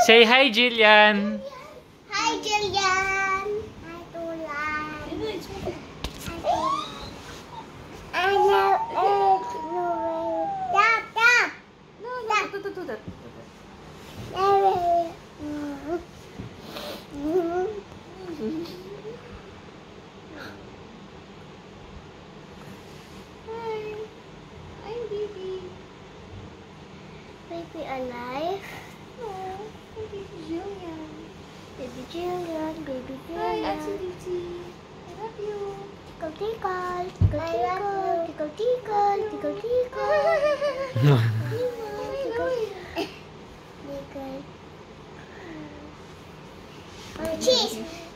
Say hi, Jillian. Hi, Jillian. Hi, Tulan. I love it. Stop, stop. No, no, do, do, do that. Hi. Hi, baby. Baby alive. Oh, hi, baby Jillian. Baby baby Hi, Jillian. I love you. Tickle, tickle, tickle, tickle, tickle, tickle, tickle, tickle. Tickle. Oh, cheese.